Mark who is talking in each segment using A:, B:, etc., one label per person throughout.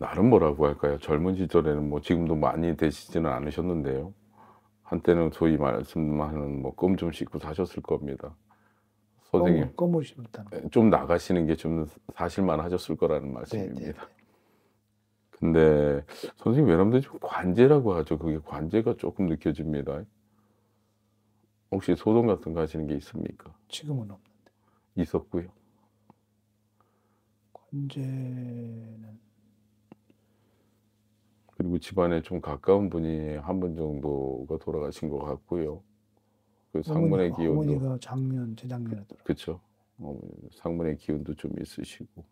A: 나름 뭐라고 할까요? 젊은 시절에는 뭐 지금도 많이 되시지는 않으셨는데요. 한때는 소위 말씀하는 뭐 껌좀 씹고 사셨을 겁니다. 선생님
B: 껌을 씹었다는
A: 좀 나가시는 게 좀 사실만 하셨을 거라는
B: 네, 네,
A: 말씀입니다. 근데 선생님 외람돼 좀 관제라고 하죠. 그게 관제가 조금 느껴집니다. 혹시 소동 같은 거 하시는 게 있습니까?
B: 지금은 없는데
A: 있었고요.
B: 관제는
A: 그리고 집안에 좀 가까운 분이 한 분 정도가 돌아가신 것 같고요. 그 상문의
B: 어머니가,
A: 기운도
B: 어머니가 작년 재작년에 돌아
A: 그렇죠. 어, 상문의 기운도 좀 있으시고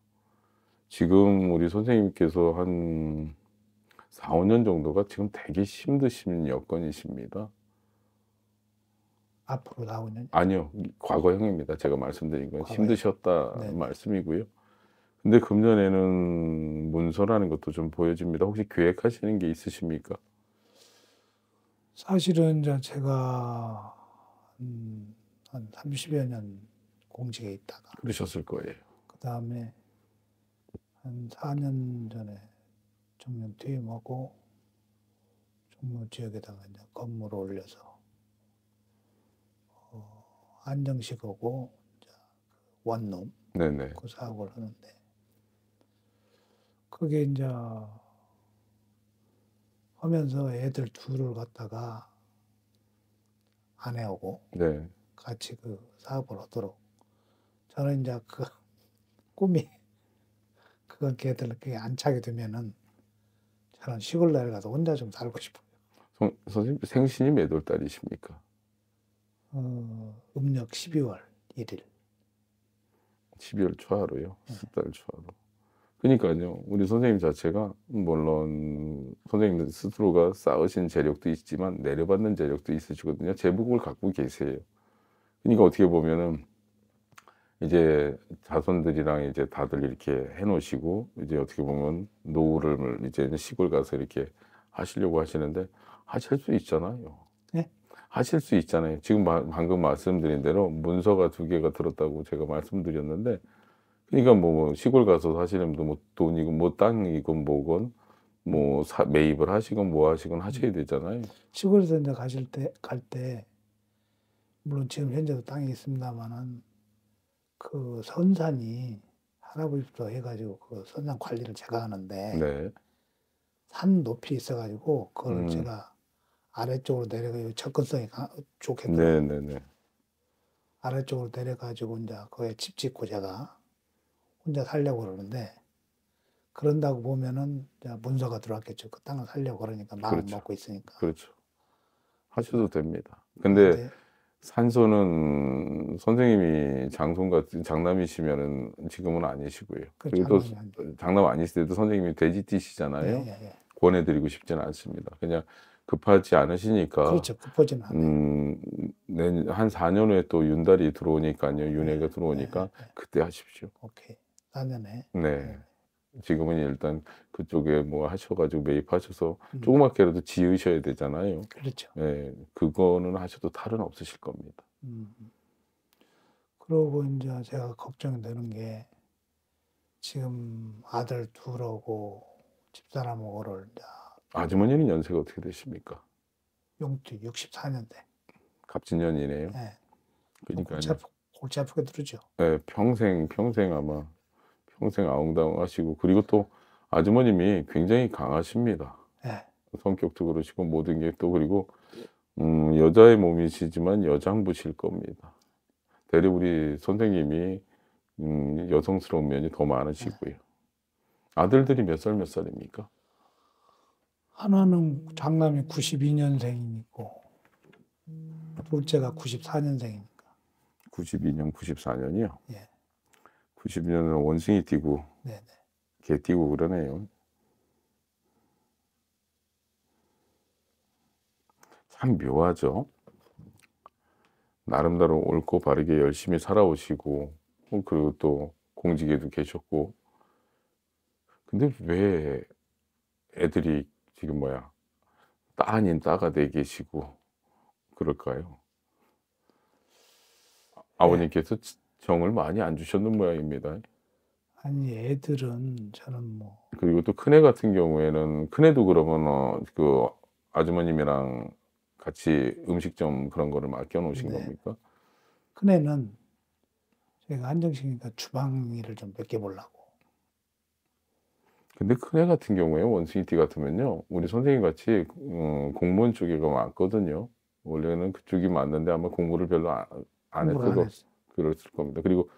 A: 지금 우리 선생님께서 한 4, 5년 정도가 지금 되게 힘드신 여건이십니다.
B: 앞으로 나오는
A: 아니요, 과거형입니다. 제가 말씀드린 건
B: 과거형.
A: 힘드셨다
B: 네.
A: 말씀이고요. 근데 금년에는 문서라는 것도 좀 보여집니다. 혹시 계획하시는 게 있으십니까?
B: 사실은 이제 제가 음, 한 30여 년 공직에 있다가
A: 그러셨을 거예요.
B: 그 다음에 한 4년 전에 정년 퇴임하고 종로 지역에다가 이제 건물을 올려서 어, 안정식하고 그 원룸
A: 네네.
B: 그 사업을 하는데 그게 이제 하면서 애들 둘을 갖다가 아내하고
A: 네.
B: 같이 그 사업을 하도록 저는 이제 그 꿈이 그거 걔들 그게 안 차게 되면은 저는 시골 나라 가서 혼자 좀 살고 싶어요.
A: 선, 선생님 생신이 몇 월 달이십니까?
B: 어, 음력 12월 1일.
A: 12월 초하루요.
B: 네.
A: 숫달 초하루. 그러니까요. 우리 선생님 자체가 물론 선생님 스스로가 쌓으신 재력도 있지만 내려받는 재력도 있으시거든요. 제복을 갖고 계세요. 그러니까 어떻게 보면은 이제 자손들이랑 이제 다들 이렇게 해놓으시고 이제 어떻게 보면 노후를 이제 시골 가서 이렇게 하시려고 하시는데 하실 수 있잖아요.
B: 네?
A: 하실 수 있잖아요. 지금 마- 방금 말씀드린 대로 문서가 두 개가 들었다고 제가 말씀드렸는데 그러니까 뭐 시골 가서 사시는 분도 뭐 돈이고 뭐 땅이건 뭐건 뭐 사- 매입을 하시건 뭐 하시건 하셔야 되잖아요.
B: 시골에서 이제 가실 때, 갈 때, 물론 지금 현재도 땅이 있습니다만은 그 선산이 할아버지부터 해가지고 그 선산 관리를 제가 하는데
A: 네.
B: 산 높이 있어가지고 그걸
A: 음.
B: 제가 아래쪽으로 내려가 접근성이 가- 좋게끔
A: 네, 네, 네.
B: 아래쪽으로 내려가지고 이제 거기에 집 짓고 제가 혼자 살려고 그러는데 그런다고 보면은 문서가 들어왔겠죠. 그 땅을 살려고 그러니까 마음
A: 그렇죠.
B: 먹고 있으니까.
A: 그렇죠. 하셔도 됩니다. 근데
B: 근데
A: 산소는 선생님이 장손 같은 장남이시면은 지금은 아니시고요.
B: 그
A: 그리고 또
B: 장남이 아니죠.
A: 장남 아니실 때도 선생님이 돼지띠시잖아요.
B: 예, 예, 예.
A: 권해드리고 싶지는 않습니다. 그냥 급하지 않으시니까
B: 그렇죠. 급하지는 않아요.
A: 음, 내- 한 4년 후에 또 윤달이 들어오니까요. 윤회가 들어오니까
B: 네, 네.
A: 그때 하십시오.
B: 오케이. 4년에.
A: 네. 지금은 일단 그쪽에 뭐 하셔가지고 매입하셔서
B: 음.
A: 조그맣게라도 지으셔야 되잖아요.
B: 그렇죠.
A: 네, 그거는 하셔도 탈은 없으실 겁니다.
B: 음. 그러고 이제 제가 걱정되는 게 지금 아들 둘하고 집사람하고를 이제
A: 아주머니는 연세가 어떻게 되십니까?
B: 용띠 64년대.
A: 갑진년이네요.
B: 예.
A: 그러니까
B: 골치, 아프, 골치 아프게 들으죠.
A: 네, 평생 평생 아마 평생 아웅다웅 하시고 그리고 또 아주머님이 굉장히 강하십니다.
B: 예.
A: 성격도 그러시고 모든 게 또 그리고 음, 여자의 몸이시지만 여장부실 겁니다. 대리 우리 선생님이 음, 여성스러운 면이 더 많으시고요. 아들들이 몇 살 몇 살입니까?
B: 하나는 장남이 92년생이고 둘째가 94년생이니까.
A: 92년, 94년이요.
B: 예.
A: 92년은 원숭이 뛰고
B: 네네.
A: 개 뛰고 그러네요. 참 묘하죠. 나름대로 옳고 바르게 열심히 살아오시고 어, 그리고 또 공직에도 계셨고 근데 왜 애들이 지금 뭐야 따 아닌 따가 돼 계시고 그럴까요? 아버님께서 정을 많이 안 주셨는 모양입니다.
B: 아니 애들은 저는 뭐
A: 그리고 또 큰애 같은 경우에는 큰애도 그러면 어, 그 아주머님이랑 같이 음식점 그런 거를 맡겨 놓으신
B: 네.
A: 겁니까?
B: 큰애는 제가 한정식이니까 주방 일을 좀 맡겨보려고.
A: 근데 큰애 같은 경우에 원숭이티 같으면요 우리 선생님 같이 어, 공무원 쪽에가 많거든요 원래는 그쪽이 맞는데 아마 공부를 별로 안, 안
B: 공부를
A: 했어서
B: 안 했어.
A: 그랬을 겁니다 그리고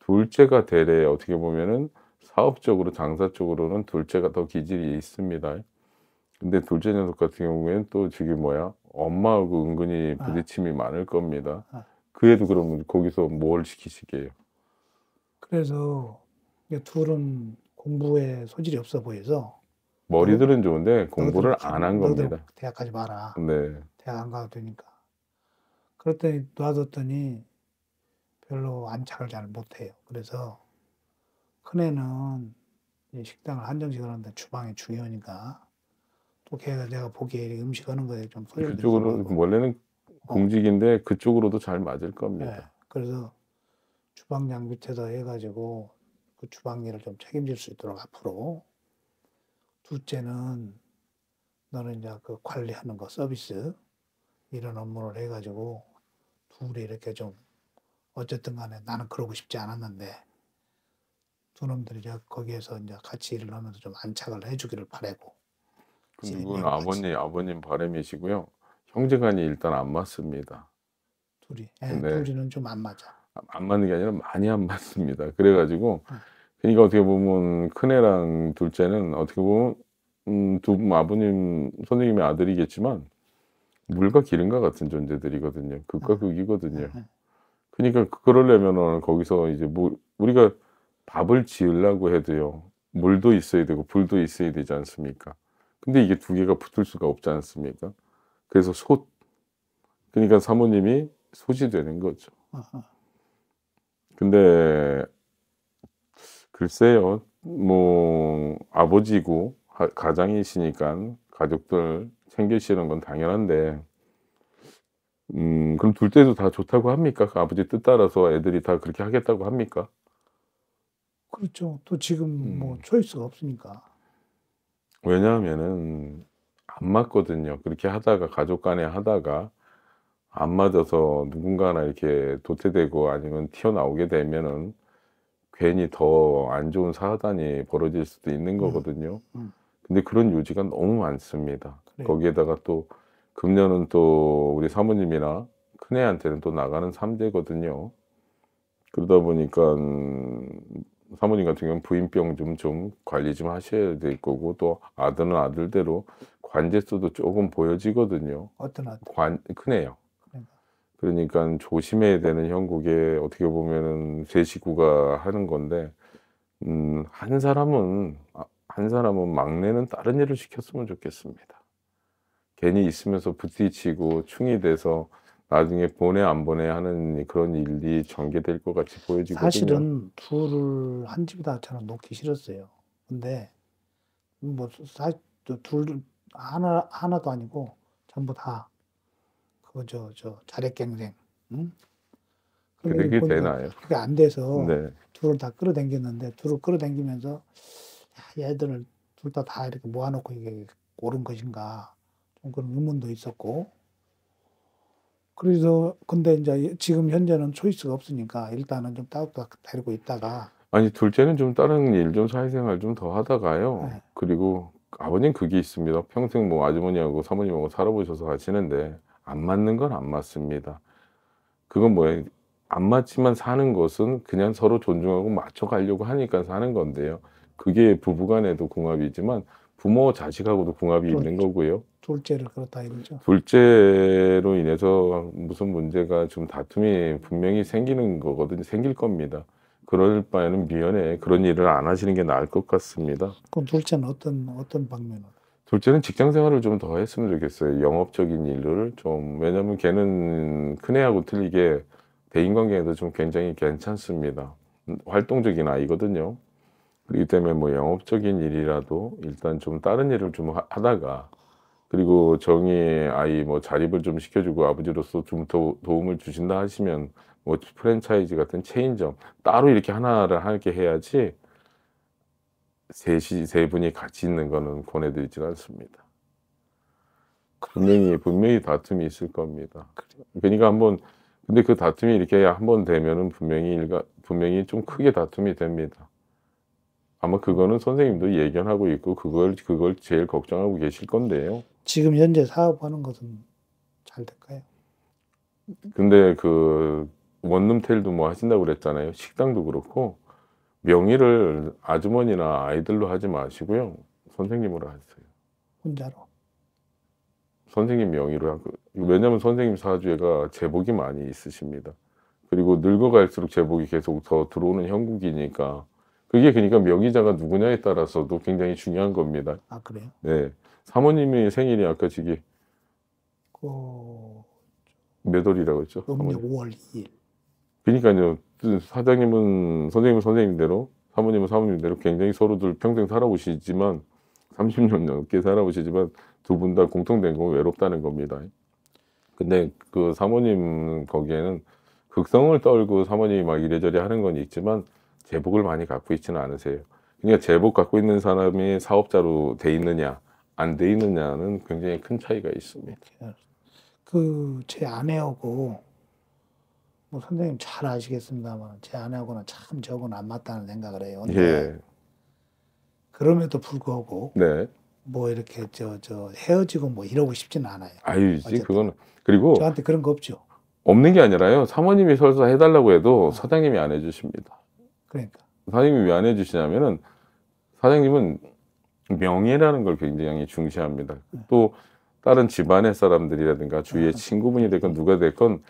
A: 둘째가 대래 어떻게 보면은 사업적으로 장사 쪽으로는 둘째가 더 기질이 있습니다 근데 둘째 녀석 같은 경우에는 또 저기 뭐야 엄마하고 은근히
B: 아.
A: 부딪힘이 많을 겁니다
B: 아.
A: 그 애도 그러면 거기서 뭘 시키시게요
B: 그래서 둘은 공부에 소질이 없어 보여서
A: 머리들은 좋은데 공부를 안 한 겁니다
B: 대학 가지 마라.
A: 네
B: 대학 안 가도 되니까. 그랬더니 놔뒀더니 별로 안착을 잘 못해요. 그래서 큰애는 이 식당을 한정식을 하는데 주방이 중요하니까 또 걔가 내가 보기에 음식 하는 거에 좀 소질이
A: 그쪽으로 원래는 공직인데 그쪽으로도 잘 맞을 겁니다.
B: 네. 그래서 주방장 밑에서 해가지고 그 주방 일을 좀 책임질 수 있도록 앞으로 둘째는 너는 이제 그 관리하는 거 서비스 이런 업무를 해가지고 둘이 이렇게 좀 어쨌든 간에 나는 그러고 싶지 않았는데 두 놈들이 이제 거기에서 이제 같이 일을 하면서 좀 안착을 해주기를 지금
A: 그건
B: 여러
A: 아버님 아버님 바람이시고요. 형제간이 일단 안 맞습니다.
B: 둘이 예,
A: 네.
B: 둘이는 좀 안 맞아.
A: 안 맞는 게 아니라 많이 안 맞습니다. 그래가지고
B: 음.
A: 그러니까 어떻게 보면 큰애랑 둘째는 어떻게 보면 음, 두분 아버님 선생님의 아들이겠지만 물과 기름과 같은 존재들이거든요. 극과
B: 음.
A: 극이거든요.
B: 예, 예.
A: 그러니까 그러려면은 거기서 이제 뭐 우리가 밥을 지으려고 해도요 물도 있어야 되고 불도 있어야 되지 않습니까? 근데 이게 두 개가 붙을 수가 없지 않습니까? 그래서 솥 그러니까 사모님이 솥이 되는 거죠. 근데 글쎄요 뭐 아버지고 하- 가장이시니까 가족들 챙기시는 건 당연한데 음 그럼 둘째도 다 좋다고 합니까? 그 아버지 뜻 따라서 애들이 다 그렇게 하겠다고 합니까?
B: 그렇죠. 또 지금 뭐
A: 음.
B: 초이스가 없으니까.
A: 왜냐하면은 안 맞거든요. 그렇게 하다가 가족 간에 하다가 안 맞아서 누군가나 이렇게 도태되고 아니면 튀어나오게 되면은 괜히 더 안 좋은 사단이 벌어질 수도 있는
B: 음,
A: 거거든요.
B: 음.
A: 근데 그런 요지가 너무 많습니다.
B: 그래요.
A: 거기에다가 또 금년은 또 우리 사모님이나 큰애한테는 또 나가는 삼재거든요. 그러다 보니까 음, 사모님 같은 경우는 부인병 좀, 좀 관리 좀 하셔야 될 거고 또 아들은 아들대로 관제수도 조금 보여지거든요.
B: 어떤 아들.
A: 관, 큰애요.
B: 그러니까.
A: 그러니까 조심해야 되는 형국에 어떻게 보면은 세 식구가 하는 건데 음, 한 사람은 아, 한 사람은 막내는 다른 일을 시켰으면 좋겠습니다. 괜히 있으면서 부딪히고 충이 돼서 나중에 보내 안 보내 하는 그런 일이 전개될 것 같이 보여지거든요.
B: 사실은 둘을 한 집에다 저는 놓기 싫었어요. 근데 뭐사둘 하나 하나도 아니고 전부 다 그거 저 저 자력갱생. 응?
A: 그게 되나요?
B: 그게 안 돼서
A: 네.
B: 둘을 다 끌어당겼는데 둘을 끌어당기면서 야, 얘들을 둘 다 다 이렇게 모아놓고 이게 옳은 것인가 좀 그런 의문도 있었고 그래서 근데 이제 지금 현재는 초이스가 없으니까 일단은 좀 따닥따닥 데리고 있다가
A: 아니 둘째는 좀 다른 일 좀 사회생활 좀 더 하다가요.
B: 네.
A: 그리고 아버님 그게 있습니다. 평생 뭐 아주머니하고 사모님하고 살아보셔서 하시는데 안 맞는 건 안 맞습니다. 그건 뭐예요? 안 맞지만 사는 것은 그냥 서로 존중하고 맞춰가려고 하니까 사는 건데요. 그게 부부간에도 궁합이지만 부모 자식하고도 궁합이 있는
B: 그렇죠.
A: 거고요.
B: 둘째를 그렇다 이거죠.
A: 둘째로 인해서 무슨 문제가 좀 다툼이 분명히 생기는 거거든요. 생길 겁니다. 그럴 바에는 미연에 그런 일을 안 하시는 게 나을 것 같습니다.
B: 그럼 둘째는 어떤 어떤 방면으로?
A: 둘째는 직장 생활을 좀 더 했으면 좋겠어요. 영업적인 일을 좀 왜냐면 걔는 큰애하고 틀리게 대인관계에도 좀 굉장히 괜찮습니다. 음, 활동적인 아이거든요. 그렇기 때문에 뭐 영업적인 일이라도 일단 좀 다른 일을 좀 하- 하다가 그리고 정의 아이 뭐 자립을 좀 시켜주고 아버지로서 좀더 도움을 주신다 하시면 뭐 프랜차이즈 같은 체인점 따로 이렇게 하나를 하게 해야지 셋이 세 분이 같이 있는 거는 권해드리지는 않습니다. 분명히 분명히 다툼이 있을 겁니다. 그러니까 한번 근데 그 다툼이 이렇게 한번 되면은 분명히 일가 분명히 좀 크게 다툼이 됩니다. 아마 그거는 선생님도 예견하고 있고 그걸 그걸 제일 걱정하고 계실 건데요.
B: 지금 현재 사업하는 것은 잘 될까요?
A: 근데 그 원룸텔도 뭐 하신다고 그랬잖아요. 식당도 그렇고 명의를 아주머니나 아이들로 하지 마시고요. 선생님으로 하세요.
B: 혼자로.
A: 선생님 명의로 하고 왜냐하면 선생님 사주에가 제복이 많이 있으십니다. 그리고 늙어갈수록 제복이 계속 더 들어오는 형국이니까 그게 그러니까 명의자가 누구냐에 따라서도 굉장히 중요한 겁니다.
B: 아 그래요?
A: 네, 사모님의 생일이 아까 저기 그몇 월이라고 했죠?
B: 음력
A: 사모님.
B: 5월 2일.
A: 그러니까요. 사장님은 선생님은 선생님대로 사모님은 사모님대로 굉장히 서로들 평생 살아오시지만 30년 넘게 살아오시지만 두 분 다 공통된 건 외롭다는 겁니다. 근데 그 사모님 거기에는 극성을 떨고 사모님이 막 이래저래 하는 건 있지만 제복을 많이 갖고 있지는 않으세요. 그러니까 제복 갖고 있는 사람이 사업자로 돼 있느냐 안 돼 있느냐는 굉장히 큰 차이가 있습니다.
B: 그 제 아내하고 뭐 선생님 잘 아시겠습니다만 제 아내하고는 참 저건 안 맞다는 생각을 해요.
A: 예,
B: 그럼에도 불구하고
A: 네.
B: 뭐 이렇게 저저 헤어지고 뭐 이러고 싶지는 않아요.
A: 아유지. 그거는 그리고
B: 저한테 그런 거 없죠.
A: 없는 게 아니라요. 사모님이 설사 해달라고 해도 사장님이 안 해주십니다.
B: 그러니까
A: 사장님이 왜 안 해주시냐면은 사장님은 명예라는 걸 굉장히 중시합니다. 또 다른 집안의 사람들이라든가 주위의 친구분이 됐건 누가 됐건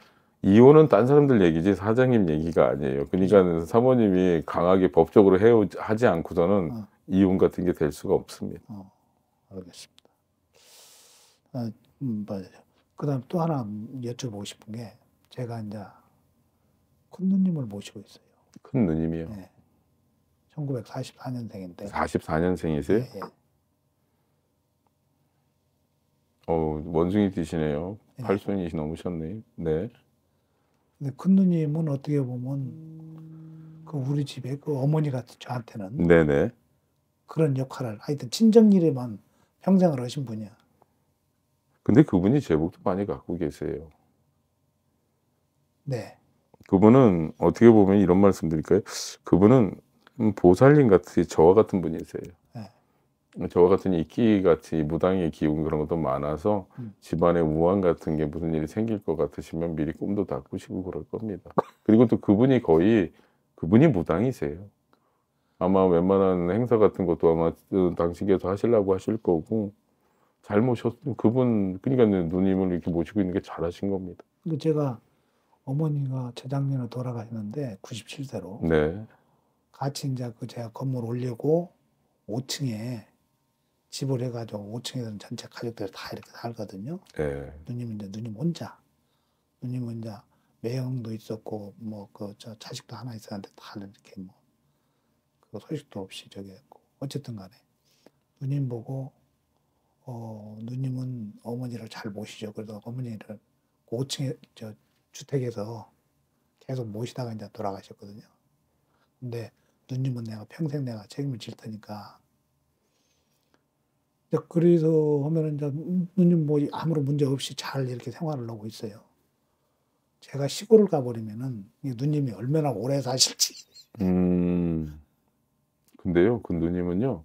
A: 이혼은 딴 사람들 얘기지 사장님 얘기가 아니에요. 그러니까 사모님이 강하게 법적으로 헤어 하지 않고서는
B: 어.
A: 이혼 같은 게 될 수가 없습니다.
B: 어, 알겠습니다. 아, 음, 맞아요. 그다음 또 하나 여쭤보고 싶은 게 제가 이제 큰 누님을 모시고 있어요.
A: 큰 누님이요.
B: 네. 1944년생인데
A: 44년생이세요?
B: 예, 예.
A: 어, 원숭이 뛰시네요.
B: 네.
A: 팔순이 넘으셨네. 네.
B: 근데 큰 누님은 어떻게 보면 그 우리 집에 그 어머니 같은 저한테는
A: 네네.
B: 그런 역할을 하여튼 친정 일에만 평생을 하신 분이야.
A: 근데 그분이 제복도 많이 갖고 계세요.
B: 네.
A: 그분은 어떻게 보면 이런 말씀 드릴까요? 그분은 음, 보살님 같이 저와 같은 분이세요.
B: 네.
A: 저와 같은 이끼 같이 무당의 기운 그런 것도 많아서
B: 음.
A: 집안에 우환 같은 게 무슨 일이 생길 것 같으시면 미리 꿈도 다 꾸시고 그럴 겁니다. 그리고 또 그분이 거의 그분이 무당이세요. 아마 웬만한 행사 같은 것도 아마 그 당시에서 하시려고 하실 거고 잘 모셨 그분 그러니까 누님을 이렇게 모시고 있는 게 잘하신 겁니다.
B: 그 제가 어머니가 재작년에 돌아가셨는데 97세로
A: 네,
B: 같이 이제 그 제가 건물 올리고 5층에 집을 해가지고 5층에서는 전체 가족들 다 이렇게 살거든요.
A: 네,
B: 누님은 이제 누님 혼자. 누님은 이제 매형도 있었고 뭐 그 저 자식도 하나 있었는데 다 이렇게 뭐 그 소식도 없이 저기 했고 어쨌든 간에 누님 보고 어 누님은 어머니를 잘 모시죠. 그래서 어머니를 그 5층에 저 주택에서 계속 모시다가 이제 돌아가셨거든요. 근데 누님은 내가 평생 내가 책임을 질 테니까 그래서 하면은 이제 누님 뭐 아무런 문제 없이 잘 이렇게 생활을 하고 있어요. 제가 시골을 가버리면은 이 누님이 얼마나 오래 사실지.
A: 음, 근데요, 그 누님은요,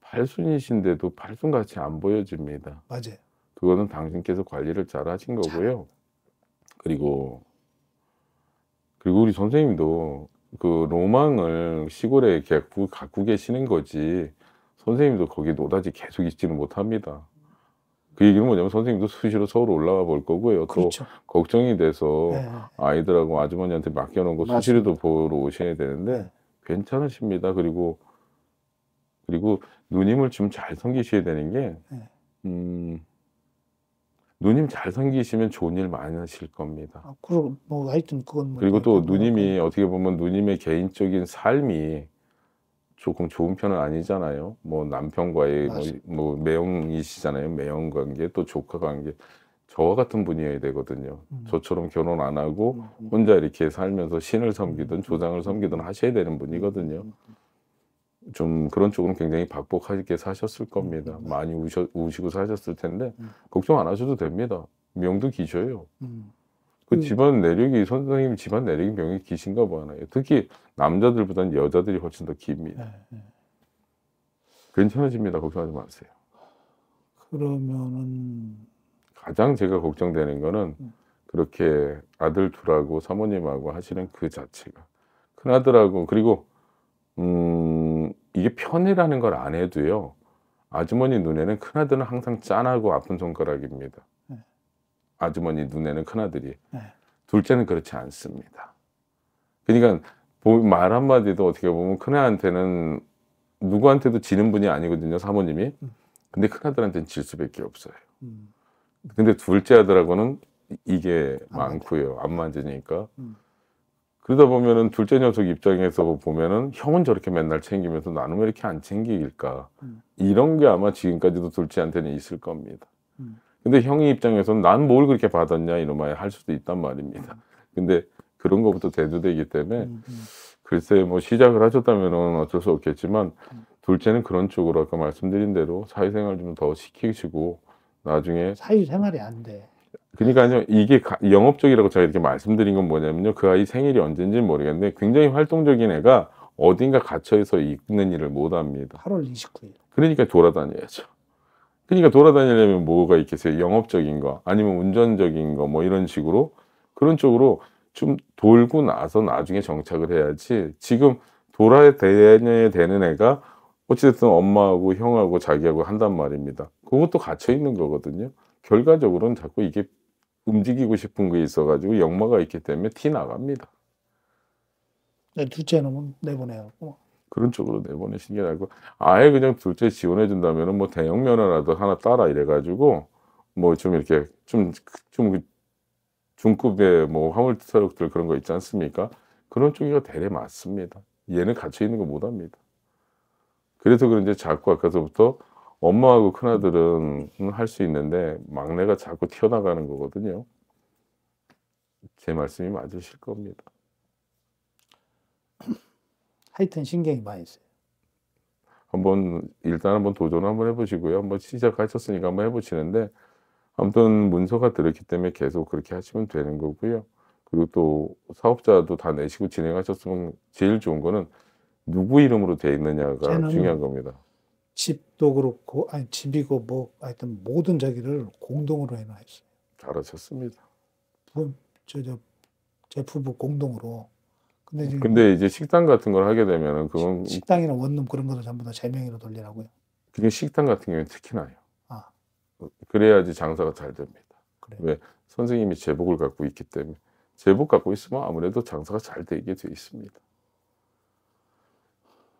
A: 팔순이신데도 팔순같이 안 보여집니다.
B: 맞아요.
A: 그거는 당신께서 관리를 잘 하신 거고요. 그리고, 그리고 우리 선생님도 그 로망을 시골에 갖고, 갖고 계시는 거지, 선생님도 거기 노다지 계속 있지는 못합니다. 그 얘기는 뭐냐면 선생님도 수시로 서울 올라가 볼 거고요. 또
B: 그렇죠.
A: 걱정이 돼서
B: 네.
A: 아이들하고 아주머니한테 맡겨놓은 거. 수시로도 보러 오셔야 되는데
B: 네.
A: 괜찮으십니다. 그리고 그리고 누님을 좀 잘 섬기셔야 되는 게
B: 네.
A: 음, 누님 잘 섬기시면 좋은 일 많이 하실 겁니다.
B: 아, 그리고 뭐 하여튼 그건 뭐
A: 그리고
B: 또뭐
A: 누님이 어떻게 보면 누님의 개인적인 삶이 조금 좋은 편은 아니잖아요. 뭐 남편과의 뭐. 뭐 매형이시잖아요. 매형 관계 또 조카 관계 저와 같은 분이어야 되거든요.
B: 음.
A: 저처럼 결혼 안 하고
B: 음, 음,
A: 혼자 이렇게 살면서 신을 섬기든 조상을 섬기든 하셔야 되는 분이거든요.
B: 음,
A: 좀 그런 쪽으로는 굉장히 박복하게 사셨을 겁니다.
B: 음.
A: 많이 우셔, 우시고 사셨을 텐데
B: 음.
A: 걱정 안 하셔도 됩니다. 명도 기셔요.
B: 음.
A: 그
B: 음.
A: 집안 내력이 선생님 집안 내력이 명이 기신가 봐요. 특히 남자들보다는 여자들이 훨씬 더 깁니다.
B: 네, 네.
A: 괜찮아집니다. 걱정하지 마세요.
B: 그러면은
A: 가장 제가 걱정되는 거는
B: 음.
A: 그렇게 아들 둘하고 사모님하고 하시는 그 자체가 큰 아들하고 그리고 음 이게 편이라는 걸 안 해도요 아주머니 눈에는 큰 아들은 항상 짠하고 아픈 손가락입니다.
B: 네.
A: 아주머니 눈에는 큰 아들이
B: 네.
A: 둘째는 그렇지 않습니다. 그러니까 보- 말 한마디도 어떻게 보면 큰애한테는 누구한테도 지는 분이 아니거든요 사모님이.
B: 음.
A: 근데 큰아들한테는 질 수밖에 없어요.
B: 음.
A: 근데 둘째 아들하고는 이게
B: 안
A: 많고요. 안 맞으니까.
B: 음.
A: 그러다 보면은 둘째 녀석 입장에서 보면은 형은 저렇게 맨날 챙기면서 나는 왜 이렇게 안 챙길까?
B: 음.
A: 이런 게 아마 지금까지도 둘째한테는 있을 겁니다.
B: 음.
A: 근데 형이 입장에서는 난 뭘 그렇게 받았냐 이놈아 할 수도 있단 말입니다. 근데 그런 것부터 대두되기 때문에
B: 음. 음.
A: 글쎄 뭐 시작을 하셨다면은 어쩔 수 없겠지만
B: 음.
A: 둘째는 그런 쪽으로 아까 말씀드린 대로 사회생활 좀 더 시키시고 나중에
B: 사회생활이 안 돼.
A: 그러니까요 이게 가- 영업적이라고 제가 이렇게 말씀드린 건 뭐냐면요 그 아이 생일이 언제인지는 모르겠는데 굉장히 활동적인 애가 어딘가 갇혀서 있는 일을 못 합니다.
B: 8월 29일.
A: 그러니까 돌아다녀야죠. 그러니까 돌아다니려면 뭐가 있겠어요? 영업적인 거 아니면 운전적인 거 뭐 이런 식으로. 그런 쪽으로 좀 돌고 나서 나중에 정착을 해야지 지금 돌아다녀야 되는 애가 어찌됐든 엄마하고 형하고 자기하고 한단 말입니다. 그것도 갇혀 있는 거거든요. 결과적으로는 자꾸 이게 움직이고 싶은 게 있어가지고 역마가 있기 때문에 티 나갑니다.
B: 네, 둘째 놈은 내보내고
A: 그런 쪽으로 내보내시는 게 나고 아예 그냥 둘째 지원해 준다면은 뭐 대형 면허라도 하나 따라 이래가지고 뭐 좀 이렇게 좀 좀 중급의 뭐 화물트럭들 그런 거 있지 않습니까? 그런 쪽이가 대래 맞습니다. 얘는 갇혀 있는 거 못합니다. 그래서 그런지 자꾸 아까서부터 엄마하고 큰아들은 할 수 있는데 막내가 자꾸 튀어나가는 거거든요. 제 말씀이 맞으실 겁니다.
B: 하여튼 신경이 많이 써요.
A: 한번 일단 한번 도전 한번 해보시고요. 한번 시작하셨으니까 한번 해보시는데 아무튼 문서가 들었기 때문에 계속 그렇게 하시면 되는 거고요. 그리고 또 사업자도 다 내시고 진행하셨으면 제일 좋은 거는 누구 이름으로 돼 있느냐가 중요한 겁니다.
B: 집도 그렇고 아니 집이고 뭐 하여튼 모든 저기를 공동으로 해놔있어요.
A: 잘하셨습니다.
B: 부- 저, 저, 제 부부 공동으로. 근데 지금
A: 근데 이제 식당 같은 걸 하게 되면은 그건
B: 식당이나 원룸 그런 거는 전부 다 제 명의로 돌리라고요.
A: 그게 식당 같은 경우는 특히 나요.
B: 아.
A: 그래야지 장사가 잘 됩니다.
B: 그래요.
A: 왜? 선생님이 제복을 갖고 있기 때문에 제복 갖고 있으면 아무래도 장사가 잘 되게 돼 있습니다.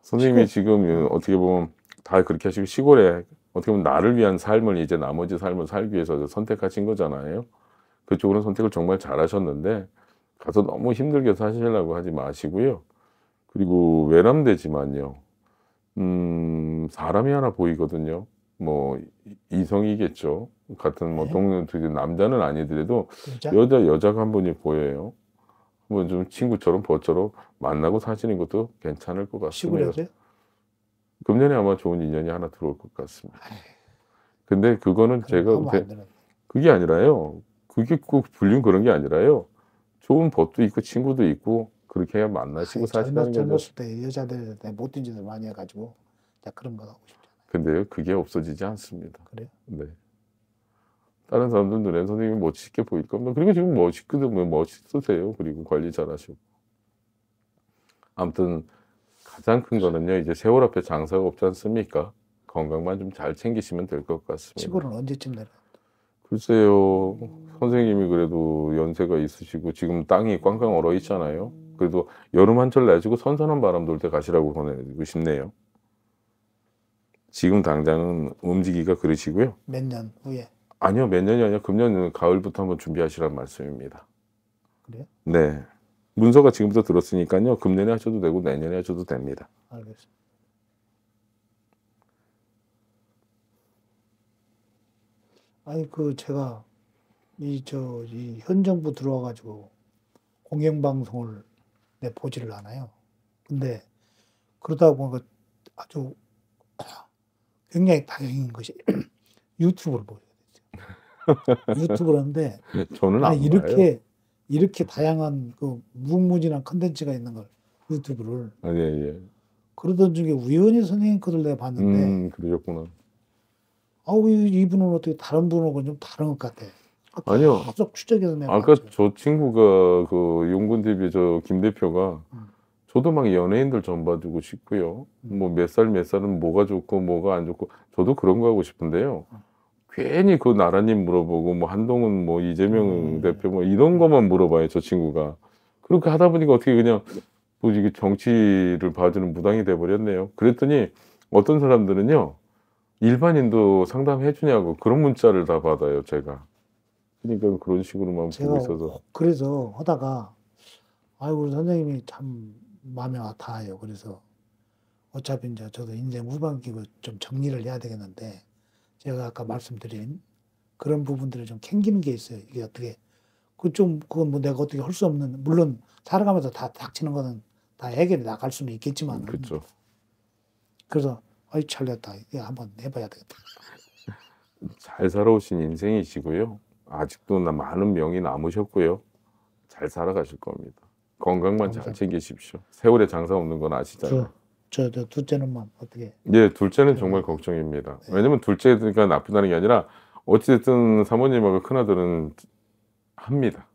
A: 선생님이 지금 어떻게 보면 다 그렇게 하시고 시골에 어떻게 보면 나를 위한 삶을 이제 나머지 삶을 살기 위해서 선택하신 거잖아요. 그쪽으로 선택을 정말 잘하셨는데 가서 너무 힘들게 사시려고 하지 마시고요. 그리고 외람되지만요. 음, 사람이 하나 보이거든요. 뭐 이- 이성이겠죠. 같은 뭐
B: 네.
A: 동네 남자는 아니더라도
B: 여자
A: 여자 여자가 한 분이 보여요. 한번 좀 친구처럼 버처럼 만나고 사시는 것도 괜찮을 것 같습니다.
B: 시골에서요?
A: 금년에 아마 좋은 인연이 하나 들어올 것 같습니다. 근데 그거는 제가
B: 되는.
A: 그게 아니라요. 그게 꼭 불륜 그런 게 아니라요. 좋은 법도 있고 친구도 있고 그렇게 해야 만나시고 사시는 거죠.
B: 젊었을 때 여자들한테 못된 짓을 많이 해가지고 자 그런 거 하고 싶잖아요.
A: 근데요, 그게 없어지지 않습니다.
B: 그래요?
A: 네. 다른 사람들 눈에 선생님이 멋있게 보일 겁니다. 그리고 지금 멋있거든, 뭐 멋있으세요. 그리고 관리 잘하시고. 아무튼 가장 큰 거는요, 이제 세월 앞에 장사가 없지 않습니까? 건강만 좀 잘 챙기시면 될 것 같습니다.
B: 시골은 언제쯤 내려?
A: 글쎄요, 선생님이 그래도 연세가 있으시고 지금 땅이 꽝꽝 얼어 있잖아요. 그래도 여름 한철 내주고 선선한 바람 돌 때 가시라고 보내고 싶네요. 지금 당장은 움직이기가 그러시고요.
B: 몇 년 후에
A: 아니요, 몇 년이 아니라 금년 가을부터 한번 준비하시라는 말씀입니다.
B: 그래요?
A: 네. 문서가 지금부터 들었으니까요. 금년에 하셔도 되고 내년에 하셔도 됩니다.
B: 알겠습니다. 아니 그 제가 이 저 이 현 정부 들어와 가지고 공영 방송을 내 보지를 않아요. 근데 그러다 보니까 아주 굉장히 다행인 것이 유튜브를 보게 됐죠. 유튜브를 하는데
A: 저는 안
B: 아니,
A: 봐요.
B: 이렇게 다양한 그 무궁무진한 컨텐츠가 있는 걸 유튜브를
A: 아니 예.
B: 그러던 중에 우연히 선생님 거를 내가 봤는데
A: 음 그러셨구나.
B: 아우 이- 이분은 어떻게 다른 분하고 좀 다른 것 같아. 아,
A: 아니요.
B: 계속 추적해서 내가
A: 아까
B: 봤죠.
A: 저 친구가 그 용군 TV 저 김 대표가
B: 음.
A: 저도 막 연예인들 좀 봐주고 싶고요.
B: 음.
A: 뭐몇 살 몇 살은 뭐가 좋고 뭐가 안 좋고 저도 그런 거 하고 싶은데요.
B: 음.
A: 괜히 그 나라님 물어보고 뭐 한동훈 뭐 이재명
B: 음.
A: 대표 뭐 이런 것만 물어봐요 저 친구가. 그렇게 하다 보니까 어떻게 그냥 뭐 이게 정치를 봐주는 무당이 돼 버렸네요. 그랬더니 어떤 사람들은요 일반인도 상담해 주냐고 그런 문자를 다 받아요 제가. 그러니까 그런 식으로만 보고 있어서.
B: 그래서 하다가 아이고 우리 선생님이 참 마음에 와 닿아요. 그래서 어차피 이제 저도 인생 후반기고 좀 정리를 해야 되겠는데 제가 아까 말씀드린 그런 부분들을 좀 캥기는 게 있어요. 이게 어떻게 그좀 그건 뭐 내가 어떻게 할 수 없는 물론 살아가면서 다 닥치는 거는 다 해결이 나갈 수는 있겠지만
A: 그렇죠.
B: 그래서 아이 잘렸다. 이게 한번 해봐야 되겠다.
A: 잘 살아오신 인생이시고요. 아직도 나- 많은 명이 남으셨고요. 잘 살아가실 겁니다. 건강만 잘
B: 감사합니다.
A: 챙기십시오. 세월에 장사 없는 건 아시잖아요.
B: 저, 저 둘째는만 어떻게
A: 예, 둘째는 정말 걱정입니다.
B: 네.
A: 왜냐면 둘째가 나쁘다는 게 아니라 어찌됐든 사모님하고 큰아들은 합니다.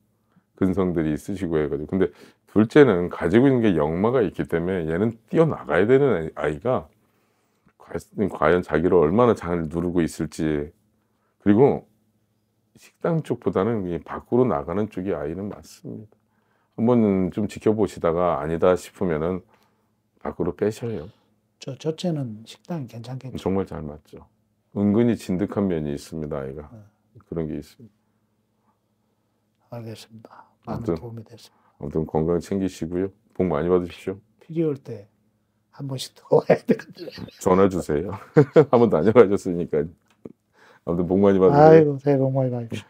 A: 근성들이 있으시고 해가지고. 근데 둘째는 가지고 있는 게 역마가 있기 때문에 얘는 뛰어나가야 되는 아이가 과- 과연 자기를 얼마나 잘 누르고 있을지 그리고 식당 쪽보다는 이 밖으로 나가는 쪽이 아이는 맞습니다. 한번 좀 지켜보시다가 아니다 싶으면은 밖으로 빼셔요.
B: 저 첫째는 식당이 괜찮겠죠.
A: 정말 잘 맞죠. 은근히 진득한 면이 있습니다, 아이가.
B: 네.
A: 그런 게 있습니다.
B: 알겠습니다. 많은
A: 아무튼.
B: 도움이 됐습니다.
A: 아무튼 건강 챙기시고요. 복 많이 받으십시오.
B: 필요할 때 한 번씩 더 와야 되는데.
A: 전화 주세요. 한번 다녀가셨으니까. 아무튼 복 많이 받으세요.
B: 아이고 새해 복 많이 받으십시오.